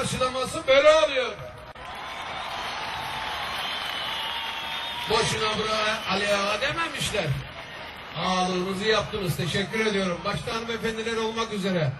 karşılaması böyle oluyor. Boşuna buraya Ali Ağa dememişler. Ağalığınızı yaptınız. Teşekkür ediyorum. Başta hanımefendiler olmak üzere.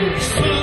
Sweet.